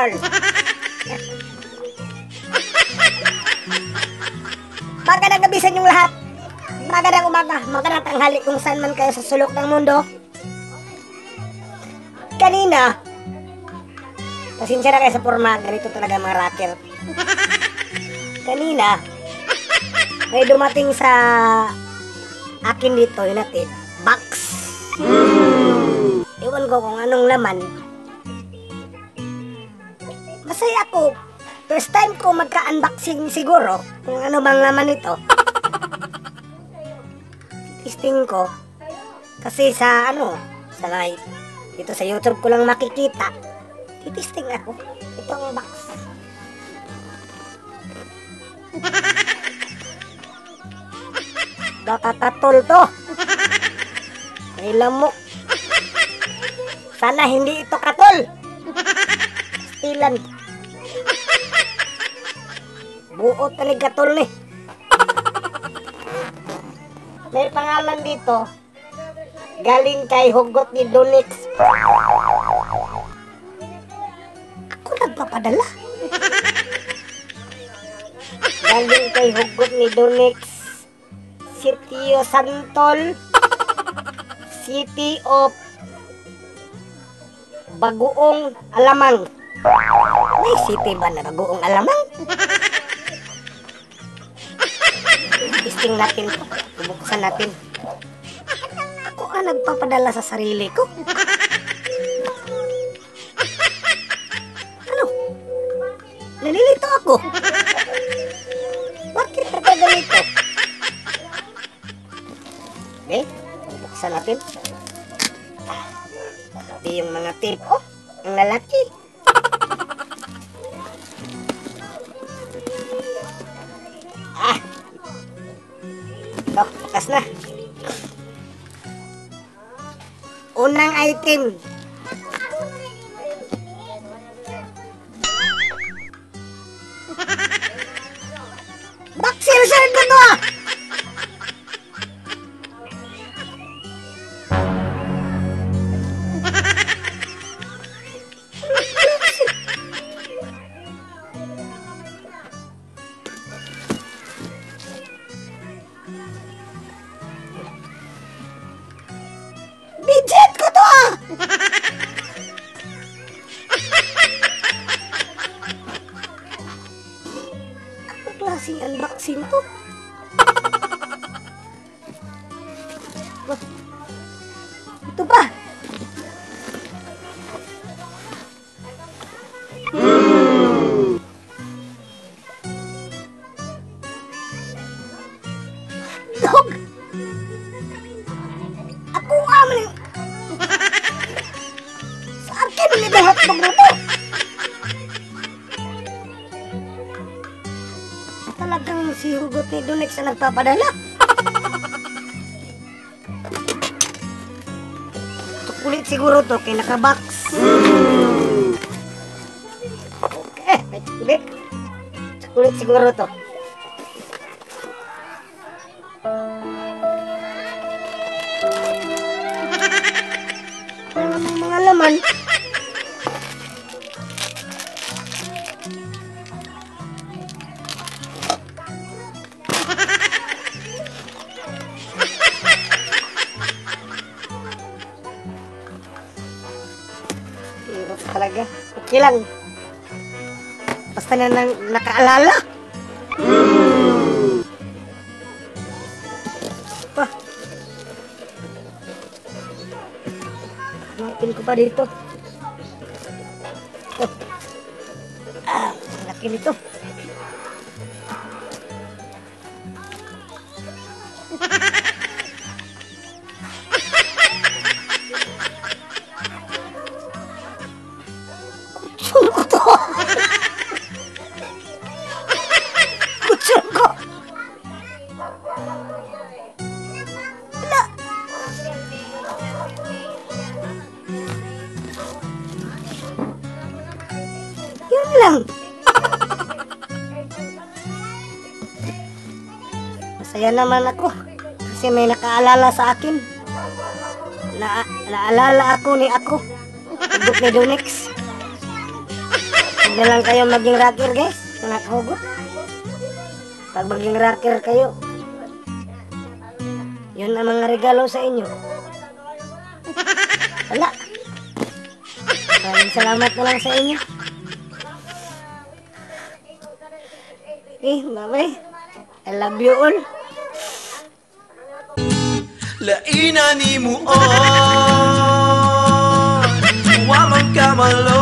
roll. Magandang gabi sa inyong lahat. Magandang umaga, magandang tanghali kung saan man kayo sa sulok ng mundo. Kanina, pasensya na kayo sa forma, ganito talaga mga rocker. Kanina, may dumating sa akin dito, yun natin, box. Ewan ko kung anong laman. Masaya ako. First time ko magka-unboxing siguro kung ano bang laman ito. Testing ko. Kasi sa ano, sa live, dito sa YouTube ko lang makikita. Titisting ako. Ito ang box. Baka katol to. May lamok. Sana hindi ito katol. Stilan. Buo talaga katol ni. May pangalan dito. Galing kay Hugot ni Donix. Ako nagpapadala. Galing kay Hugot ni Donix. Sitio Santol. City of Bagoong Alamang. May city ba na Bagoong Alamang? Testing natin to. Bubuksan natin. Ako ang nagpapadala sa sarili ko. Ano? Nalilito ako. Bakit ka ganito? Okay, buksan natin. Sabi yung mga tape. Oh, Unang item. Anong klaseng unboxing to? Wah, Ito ba? Dog! Ako nga man yung... Sa akin ni Dunex na nagpapadala. Chocolate siguro to, kay nakabox. Okay, may chocolate. Chocolate siguro to. Ano mga laman? Talaga. Okay lang. Basta na nang nakaalala. Pa. Hanapin ko pa dito. Oh. Ah, laki nito. Kutsyon ko to. Kutsyon ko. Wala. Yun lang. Masaya naman ako kasi may nakaalala sa akin. Na naalala ako ni ako. Donix. Huwag lang kayo maging rocker, guys. Mga kahugot. Pag maging rocker kayo, yun ang mga regalo sa inyo. Wala. Maraming salamat na lang sa inyo. Eh, bye-bye. I love you all. Laina ni mo on Walang kamalo